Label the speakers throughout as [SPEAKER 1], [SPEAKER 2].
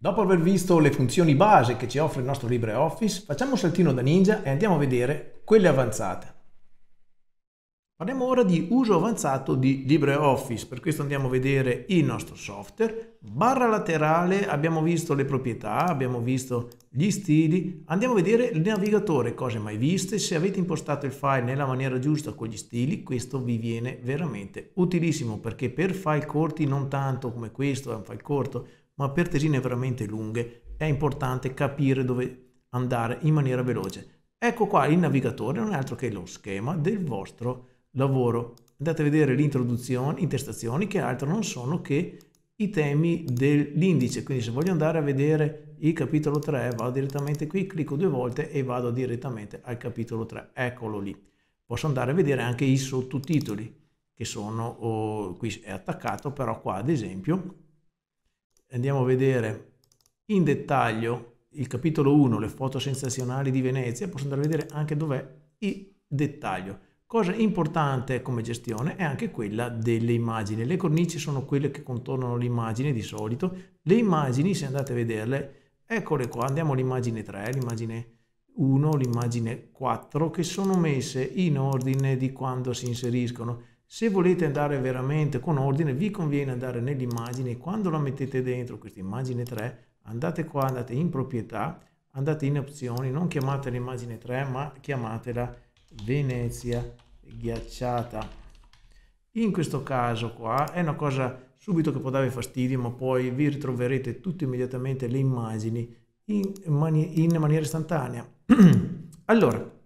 [SPEAKER 1] Dopo aver visto le funzioni base che ci offre il nostro LibreOffice, facciamo un saltino da ninja e andiamo a vedere quelle avanzate. Parliamo ora di uso avanzato di LibreOffice, per questo andiamo a vedere il nostro software. Barra laterale abbiamo visto le proprietà, abbiamo visto gli stili, andiamo a vedere il navigatore, cose mai viste. Se avete impostato il file nella maniera giusta con gli stili, questo vi viene veramente utilissimo perché per file corti, non tanto come questo è un file corto, ma per tesine veramente lunghe è importante capire dove andare in maniera veloce. Ecco qua il navigatore, non è altro che lo schema del vostro lavoro. Andate a vedere l'introduzione, intestazioni, che altro non sono che i temi dell'indice. Quindi se voglio andare a vedere il capitolo 3, vado direttamente qui, clicco due volte e vado direttamente al capitolo 3. Eccolo lì. Posso andare a vedere anche i sottotitoli, che sono, oh, qui è attaccato, però qua ad esempio andiamo a vedere in dettaglio il capitolo 1, le foto sensazionali di Venezia, posso andare a vedere anche dov'è il dettaglio. Cosa importante come gestione è anche quella delle immagini. Le cornici sono quelle che contornano l'immagine di solito. Le immagini, se andate a vederle, eccole qua, andiamo all'immagine 3, l'immagine 1, l'immagine 4, che sono messe in ordine di quando si inseriscono. Se volete andare veramente con ordine, vi conviene andare nell'immagine. Quando la mettete dentro, questa immagine 3, andate qua, andate in proprietà, andate in opzioni, non chiamate l'immagine 3, ma chiamatela Venezia ghiacciata. In questo caso qua è una cosa subito che può darvi fastidio, ma poi vi ritroverete tutte immediatamente le immagini in, mani in maniera istantanea. allora,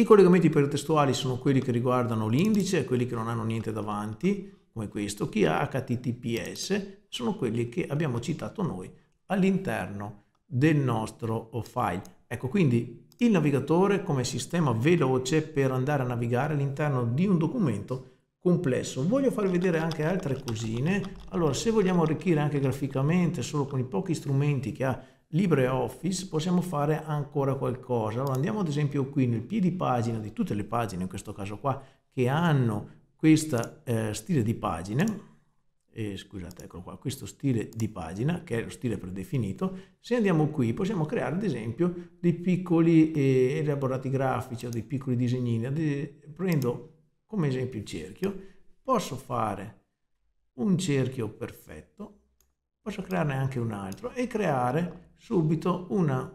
[SPEAKER 1] i collegamenti ipertestuali sono quelli che riguardano l'indice, quelli che non hanno niente davanti, come questo. Chi ha HTTPS sono quelli che abbiamo citato noi all'interno del nostro file. Ecco, quindi il navigatore come sistema veloce per andare a navigare all'interno di un documento complesso. Voglio farvi vedere anche altre cosine. Allora, se vogliamo arricchire anche graficamente, solo con i pochi strumenti che ha LibreOffice possiamo fare ancora qualcosa. Allora andiamo ad esempio qui nel piedi pagina di tutte le pagine, in questo caso qua, che hanno questo eh, stile di pagine, eh, scusate, eccolo qua, questo stile di pagina, che è lo stile predefinito, se andiamo qui possiamo creare ad esempio dei piccoli eh, elaborati grafici o dei piccoli disegnini. Prendo come esempio il cerchio, posso fare un cerchio perfetto, posso crearne anche un altro e creare subito una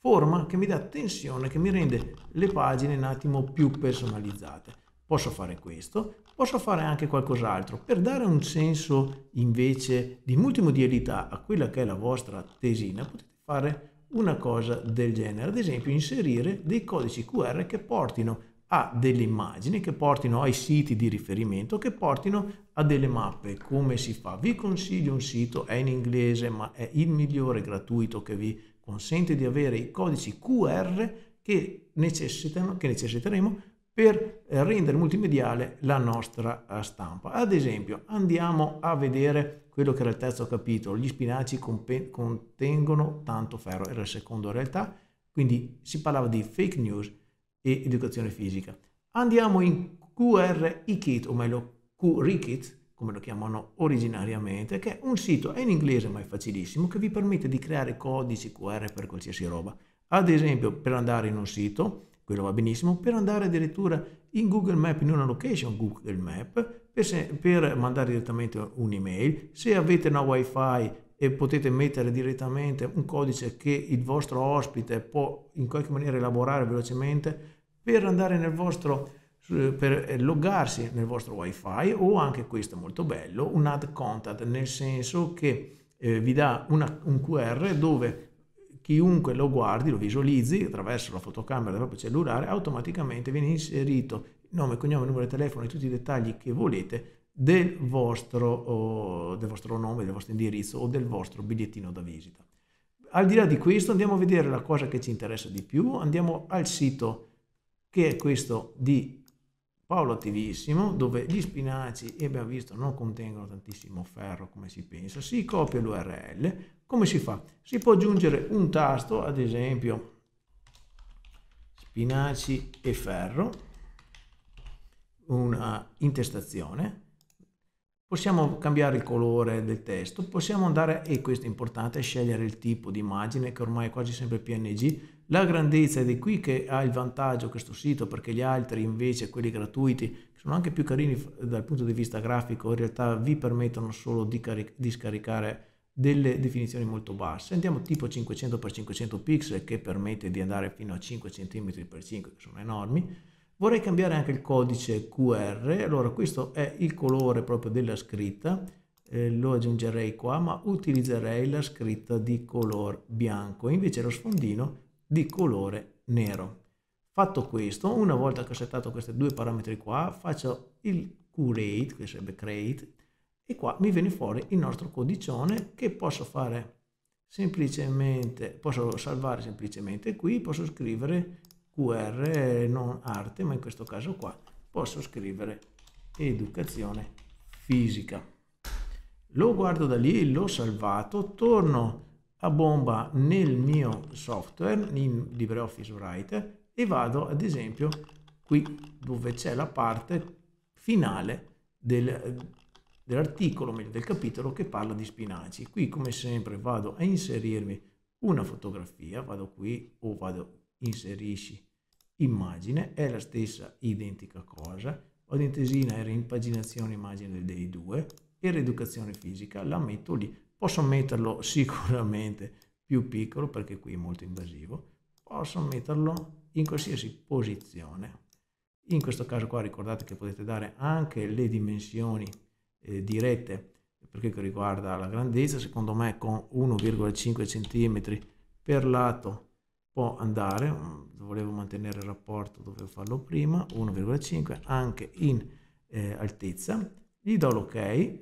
[SPEAKER 1] forma che mi dà tensione, che mi rende le pagine un attimo più personalizzate. Posso fare questo, posso fare anche qualcos'altro. Per dare un senso invece di multimodialità a quella che è la vostra tesina, potete fare una cosa del genere, ad esempio inserire dei codici QR che portino a delle immagini, che portino ai siti di riferimento, che portino a delle mappe. Come si fa? Vi consiglio un sito, è in inglese, ma è il migliore gratuito che vi consente di avere i codici QR che, che necessiteremo per rendere multimediale la nostra eh, stampa. Ad esempio, andiamo a vedere quello che era il terzo capitolo. Gli spinaci contengono tanto ferro, era il secondo in realtà, quindi si parlava di fake news e educazione fisica. Andiamo in QRIKit, o meglio QRIKit, come lo chiamano originariamente, che è un sito, è in inglese ma è facilissimo, che vi permette di creare codici QR per qualsiasi roba. Ad esempio, per andare in un sito, quello va benissimo, per andare addirittura in Google Map, in una location Google Map, per, se, per mandare direttamente un'email, se avete una wifi e potete mettere direttamente un codice che il vostro ospite può in qualche maniera elaborare velocemente per andare nel vostro per loggarsi nel vostro wifi o anche questo molto bello un add contact nel senso che eh, vi dà una, un QR dove chiunque lo guardi, lo visualizzi attraverso la fotocamera del proprio cellulare, automaticamente viene inserito nome, cognome, numero di telefono e tutti i dettagli che volete del vostro, del vostro nome, del vostro indirizzo o del vostro bigliettino da visita. Al di là di questo andiamo a vedere la cosa che ci interessa di più, andiamo al sito che è questo di Paolo Attivissimo, dove gli spinaci, e abbiamo visto, non contengono tantissimo ferro come si pensa, si copia l'URL, come si fa? Si può aggiungere un tasto, ad esempio spinaci e ferro, una intestazione, Possiamo cambiare il colore del testo, possiamo andare, e questo è importante, scegliere il tipo di immagine che ormai è quasi sempre PNG. La grandezza è di qui che ha il vantaggio questo sito perché gli altri invece, quelli gratuiti, sono anche più carini dal punto di vista grafico, in realtà vi permettono solo di, di scaricare delle definizioni molto basse. Andiamo tipo 500x500 pixel che permette di andare fino a 5 cm per 5 che sono enormi Vorrei cambiare anche il codice QR, allora questo è il colore proprio della scritta, eh, lo aggiungerei qua, ma utilizzerei la scritta di color bianco, invece lo sfondino di colore nero. Fatto questo, una volta che ho settato questi due parametri qua, faccio il curate, che sarebbe create, e qua mi viene fuori il nostro codicione che posso fare semplicemente, posso salvare semplicemente qui, posso scrivere QR non arte, ma in questo caso qua posso scrivere educazione fisica. Lo guardo da lì, l'ho salvato, torno a bomba nel mio software, in LibreOffice Writer, e vado ad esempio qui dove c'è la parte finale del, dell'articolo, meglio del capitolo che parla di spinaci. Qui come sempre vado a inserirmi una fotografia, vado qui o vado inserisci immagine, è la stessa identica cosa, odentesina e rimpaginazione immagine DEI 2 e rieducazione fisica, la metto lì, posso metterlo sicuramente più piccolo perché qui è molto invasivo, posso metterlo in qualsiasi posizione. In questo caso qua ricordate che potete dare anche le dimensioni eh, dirette per che riguarda la grandezza, secondo me con 1,5 cm per lato può andare, mm, volevo mantenere il rapporto, dovevo farlo prima, 1,5 anche in eh, altezza, gli do l'ok,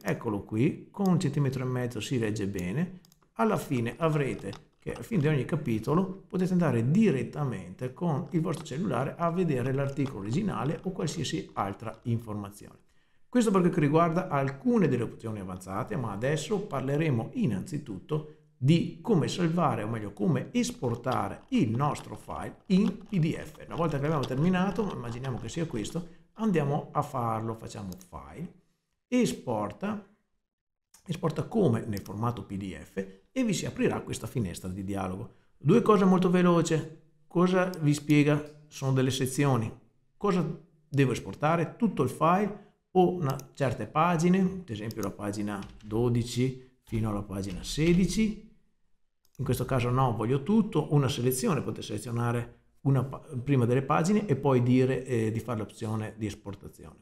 [SPEAKER 1] eccolo qui, con un centimetro e mezzo si regge bene, alla fine avrete che a fine di ogni capitolo potete andare direttamente con il vostro cellulare a vedere l'articolo originale o qualsiasi altra informazione. Questo perché riguarda alcune delle opzioni avanzate, ma adesso parleremo innanzitutto di come salvare, o meglio come esportare il nostro file in PDF. Una volta che abbiamo terminato, immaginiamo che sia questo, andiamo a farlo, facciamo file, esporta, esporta come nel formato PDF e vi si aprirà questa finestra di dialogo. Due cose molto veloci, cosa vi spiega? Sono delle sezioni. Cosa devo esportare? Tutto il file o una, certe pagine, ad esempio la pagina 12 fino alla pagina 16, in questo caso no, voglio tutto, una selezione, potete selezionare una, prima delle pagine e poi dire eh, di fare l'opzione di esportazione.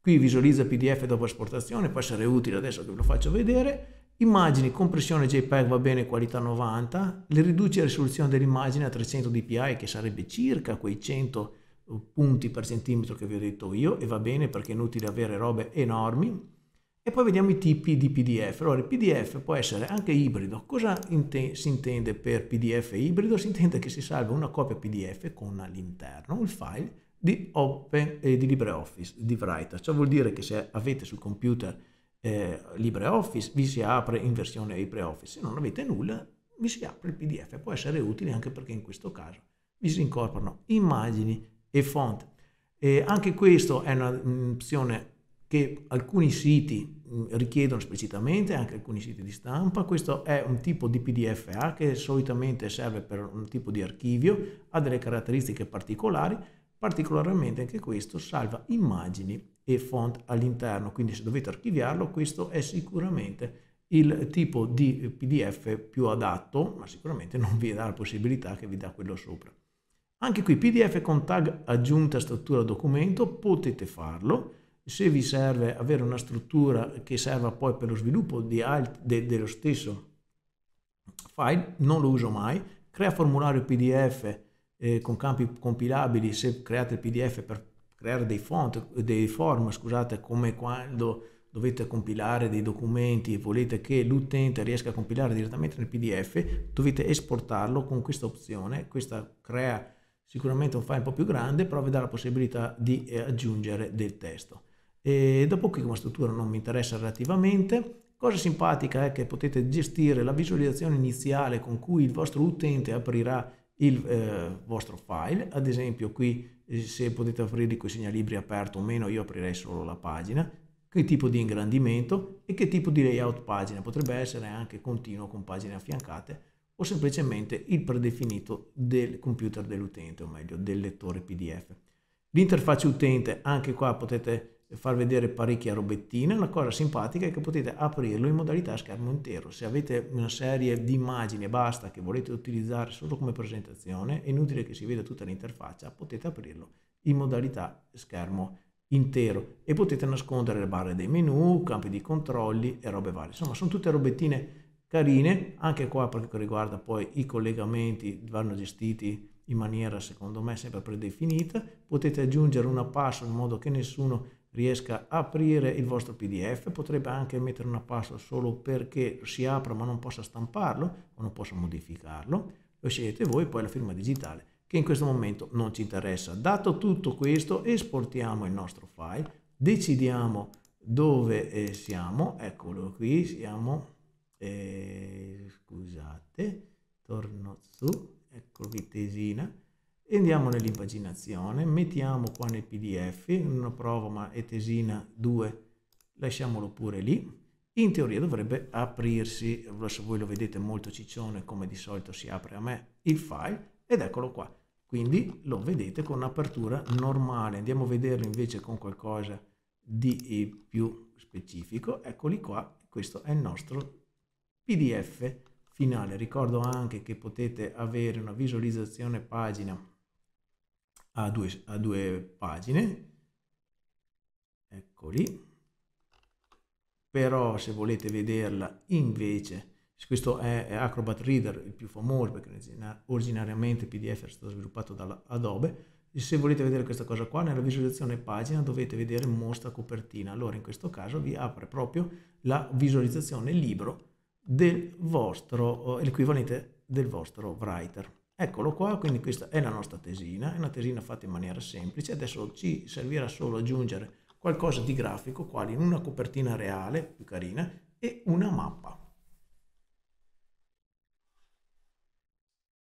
[SPEAKER 1] Qui visualizza PDF dopo esportazione, può essere utile adesso che ve lo faccio vedere. Immagini, compressione JPEG va bene, qualità 90, le riduce la risoluzione dell'immagine a 300 dpi che sarebbe circa quei 100 punti per centimetro che vi ho detto io e va bene perché è inutile avere robe enormi e poi vediamo i tipi di PDF. Allora, il PDF può essere anche ibrido. Cosa inte si intende per PDF ibrido? Si intende che si salva una copia PDF con all'interno il file di, Open, eh, di LibreOffice, di Writer. Ciò vuol dire che se avete sul computer eh, LibreOffice vi si apre in versione LibreOffice. Se non avete nulla, vi si apre il PDF. Può essere utile anche perché in questo caso vi si incorporano immagini e font. E anche questo è un'opzione che alcuni siti mm, richiedono esplicitamente, anche alcuni siti di stampa. Questo è un tipo di PDFA che solitamente serve per un tipo di archivio, ha delle caratteristiche particolari, particolarmente anche questo salva immagini e font all'interno, quindi se dovete archiviarlo questo è sicuramente il tipo di PDF più adatto, ma sicuramente non vi dà la possibilità che vi dà quello sopra. Anche qui PDF con tag aggiunta struttura documento potete farlo, se vi serve avere una struttura che serva poi per lo sviluppo alt, de, dello stesso file, non lo uso mai, crea formulario PDF eh, con campi compilabili se create il PDF per creare dei font, dei form, scusate, come quando dovete compilare dei documenti e volete che l'utente riesca a compilare direttamente nel PDF, dovete esportarlo con questa opzione, questa crea sicuramente un file un po' più grande, però vi dà la possibilità di eh, aggiungere del testo. E dopo qui come struttura non mi interessa relativamente. Cosa simpatica è che potete gestire la visualizzazione iniziale con cui il vostro utente aprirà il eh, vostro file. Ad esempio qui eh, se potete aprirli con i segnalibri aperto o meno io aprirei solo la pagina. che tipo di ingrandimento e che tipo di layout pagina. Potrebbe essere anche continuo con pagine affiancate o semplicemente il predefinito del computer dell'utente, o meglio del lettore PDF. L'interfaccia utente, anche qua potete far vedere parecchie robettine, la cosa simpatica è che potete aprirlo in modalità schermo intero. Se avete una serie di immagini e basta che volete utilizzare solo come presentazione, è inutile che si veda tutta l'interfaccia, potete aprirlo in modalità schermo intero e potete nascondere le barre dei menu, campi di controlli e robe varie. Insomma, sono tutte robettine carine, anche qua per quanto riguarda poi i collegamenti vanno gestiti in maniera secondo me sempre predefinita, potete aggiungere una password in modo che nessuno riesca a aprire il vostro pdf, potrebbe anche mettere una password solo perché si apra ma non possa stamparlo o non possa modificarlo, lo scegliete voi, poi la firma digitale che in questo momento non ci interessa. Dato tutto questo, esportiamo il nostro file, decidiamo dove eh, siamo, eccolo qui, siamo, eh, scusate, torno su, ecco qui tesina, andiamo nell'impaginazione, mettiamo qua nel pdf, una prova ma è tesina 2, lasciamolo pure lì, in teoria dovrebbe aprirsi, se voi lo vedete molto ciccione come di solito si apre a me il file, ed eccolo qua. Quindi lo vedete con un'apertura normale. Andiamo a vederlo invece con qualcosa di più specifico. Eccoli qua, questo è il nostro PDF finale. Ricordo anche che potete avere una visualizzazione pagina a due, a due pagine. Eccoli. Però se volete vederla invece questo è, Acrobat Reader, il più famoso, perché originariamente PDF è stato sviluppato da Adobe. Se volete vedere questa cosa qua, nella visualizzazione pagina dovete vedere mostra copertina. Allora in questo caso vi apre proprio la visualizzazione libro del vostro, l'equivalente del vostro writer. Eccolo qua, quindi questa è la nostra tesina, è una tesina fatta in maniera semplice. Adesso ci servirà solo aggiungere qualcosa di grafico, quali una copertina reale, più carina, e una mappa.